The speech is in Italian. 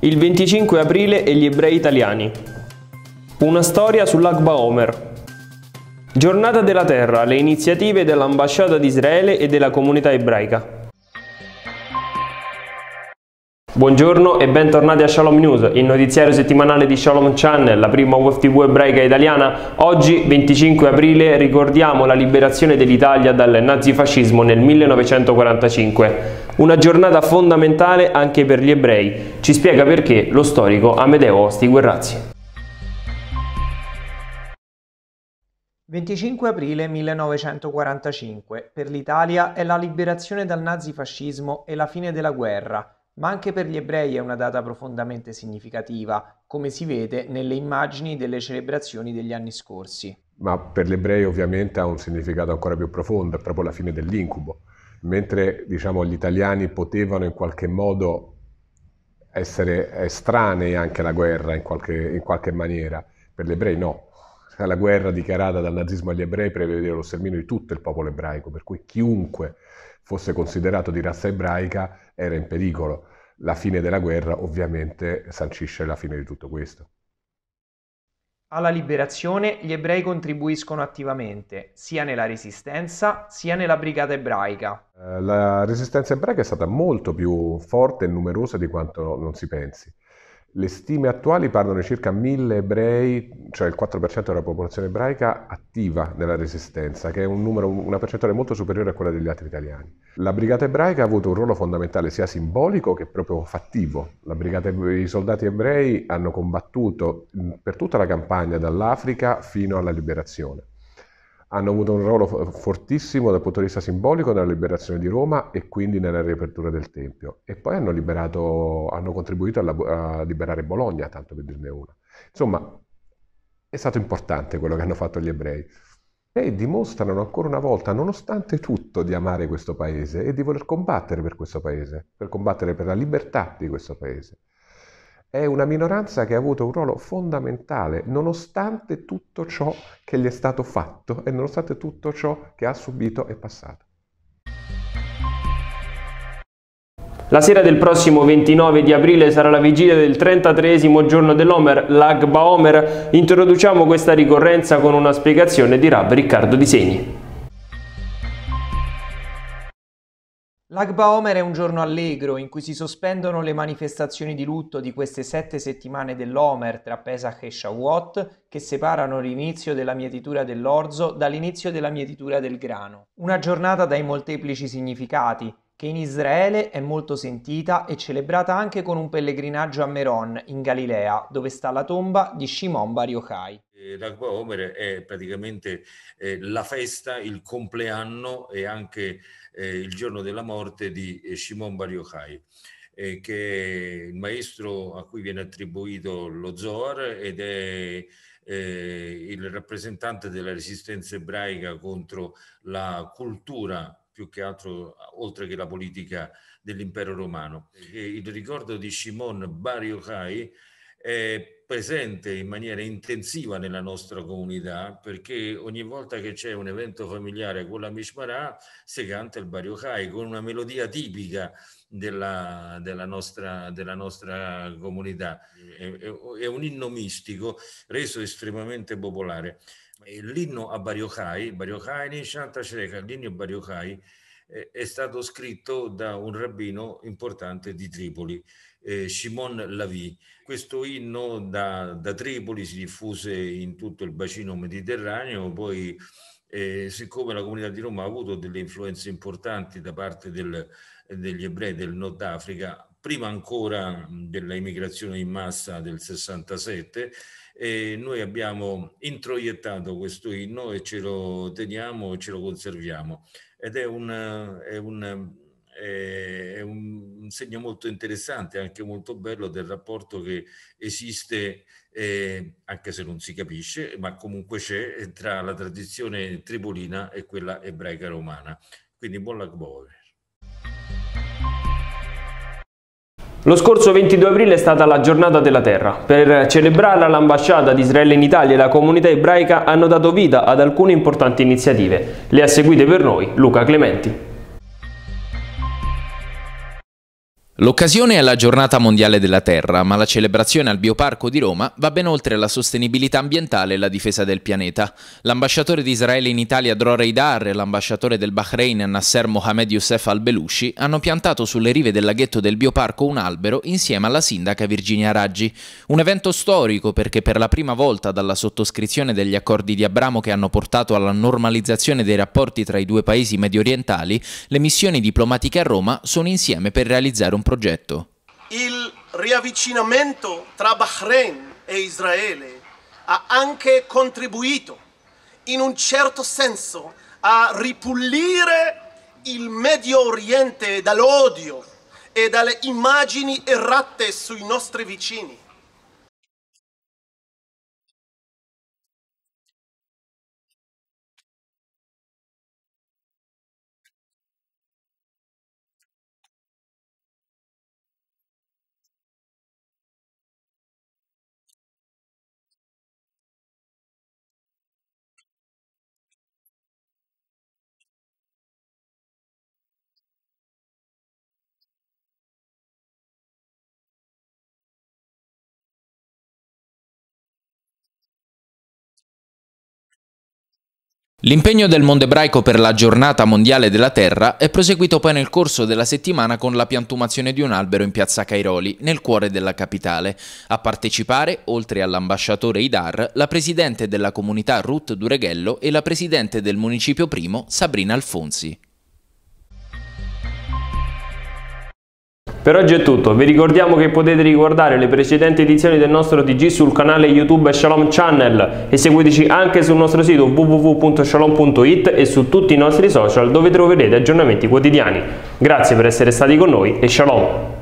Il 25 aprile e gli ebrei italiani. Una storia sull'Akba Omer. Giornata della Terra, le iniziative dell'Ambasciata di Israele e della comunità ebraica. Buongiorno e bentornati a Shalom News, il notiziario settimanale di Shalom Channel, la prima web tv ebraica italiana. Oggi, 25 aprile, ricordiamo la liberazione dell'Italia dal nazifascismo nel 1945. Una giornata fondamentale anche per gli ebrei. Ci spiega perché lo storico Amedeo Osti Guerrazzi. 25 aprile 1945. Per l'Italia è la liberazione dal nazifascismo e la fine della guerra ma anche per gli ebrei è una data profondamente significativa, come si vede nelle immagini delle celebrazioni degli anni scorsi. Ma per gli ebrei ovviamente ha un significato ancora più profondo, è proprio la fine dell'incubo. Mentre diciamo, gli italiani potevano in qualche modo essere estranei anche alla guerra in qualche, in qualche maniera, per gli ebrei no. La guerra dichiarata dal nazismo agli ebrei prevedeva lo sterminio di tutto il popolo ebraico, per cui chiunque fosse considerato di razza ebraica era in pericolo. La fine della guerra ovviamente sancisce la fine di tutto questo. Alla liberazione gli ebrei contribuiscono attivamente, sia nella resistenza sia nella brigata ebraica. Eh, la resistenza ebraica è stata molto più forte e numerosa di quanto non si pensi. Le stime attuali parlano di circa 1000 ebrei, cioè il 4% della popolazione ebraica attiva nella resistenza, che è un numero, una percentuale molto superiore a quella degli altri italiani. La brigata ebraica ha avuto un ruolo fondamentale sia simbolico che proprio fattivo. Brigata, I soldati ebrei hanno combattuto per tutta la campagna dall'Africa fino alla liberazione hanno avuto un ruolo fortissimo dal punto di vista simbolico nella liberazione di Roma e quindi nella riapertura del Tempio. E poi hanno, liberato, hanno contribuito a, liberare Bologna, tanto per dirne una. Insomma, è stato importante quello che hanno fatto gli ebrei. E dimostrano ancora una volta, nonostante tutto, di amare questo paese e di voler combattere per questo paese, per combattere per la libertà di questo paese è una minoranza che ha avuto un ruolo fondamentale nonostante tutto ciò che gli è stato fatto e nonostante tutto ciò che ha subito e passato. La sera del prossimo 29 di aprile sarà la vigilia del 33 giorno dell'Omer, l'Agba Omer. Introduciamo questa ricorrenza con una spiegazione di Rab Riccardo Di L'Agba Omer è un giorno allegro in cui si sospendono le manifestazioni di lutto di queste sette settimane dell'Omer tra Pesach e Shavuot che separano l'inizio della mietitura dell'orzo dall'inizio della mietitura del grano. Una giornata dai molteplici significati che in Israele è molto sentita e celebrata anche con un pellegrinaggio a Meron, in Galilea, dove sta la tomba di Shimon Bar Yochai. L'Agba Omer è praticamente eh, la festa, il compleanno e anche eh, il giorno della morte di eh, Shimon Bar Yochai, eh, che è il maestro a cui viene attribuito lo Zohar ed è eh, il rappresentante della resistenza ebraica contro la cultura più che altro oltre che la politica dell'impero romano. Il ricordo di Shimon Bar Yochai è presente in maniera intensiva nella nostra comunità perché ogni volta che c'è un evento familiare con la Mishmarah si canta il Bar Yochai con una melodia tipica della, della, nostra, della nostra comunità. È, è, un inno mistico reso estremamente popolare l'inno a Bar Yochai, Bar Yochai Nishanta Shreka, l'inno a Bar Yochai eh, è stato scritto da un rabbino importante di Tripoli, eh, Shimon Lavi. Questo inno da, da, Tripoli si diffuse in tutto il bacino mediterraneo, poi eh, siccome la comunità di Roma ha avuto delle influenze importanti da parte del, degli ebrei del Nord Africa, prima ancora dell'immigrazione in massa del 67, e noi abbiamo introiettato questo inno e ce lo teniamo e ce lo conserviamo ed è un, è un, è un segno molto interessante, anche molto bello del rapporto che esiste, eh, anche se non si capisce, ma comunque c'è tra la tradizione tripolina e quella ebraica romana. Quindi buon Lagbove. Lo scorso 22 aprile è stata la giornata della terra. Per celebrarla l'ambasciata di Israele in Italia e la comunità ebraica hanno dato vita ad alcune importanti iniziative. Le ha seguite per noi Luca Clementi. L'occasione è la giornata mondiale della terra, ma la celebrazione al Bioparco di Roma va ben oltre la sostenibilità ambientale e la difesa del pianeta. L'ambasciatore di Israele in Italia Dror Eidar e l'ambasciatore del Bahrain Nasser Mohamed Youssef al-Belushi hanno piantato sulle rive del laghetto del Bioparco un albero insieme alla sindaca Virginia Raggi. Un evento storico perché per la prima volta dalla sottoscrizione degli accordi di Abramo che hanno portato alla normalizzazione dei rapporti tra i due paesi medio orientali, le missioni diplomatiche a Roma sono insieme per realizzare un progetto. Il riavvicinamento tra Bahrain e Israele ha anche contribuito in un certo senso a ripulire il Medio Oriente dall'odio e dalle immagini errate sui nostri vicini. L'impegno del mondo ebraico per la giornata mondiale della terra è proseguito poi nel corso della settimana con la piantumazione di un albero in piazza Cairoli, nel cuore della capitale. A partecipare, oltre all'ambasciatore Idar, la presidente della comunità Ruth Dureghello e la presidente del municipio primo Sabrina Alfonsi. Per oggi è tutto, vi ricordiamo che potete riguardare le precedenti edizioni del nostro TG sul canale YouTube Shalom Channel e seguiteci anche sul nostro sito www.shalom.it e su tutti i nostri social dove troverete aggiornamenti quotidiani. Grazie per essere stati con noi e Shalom!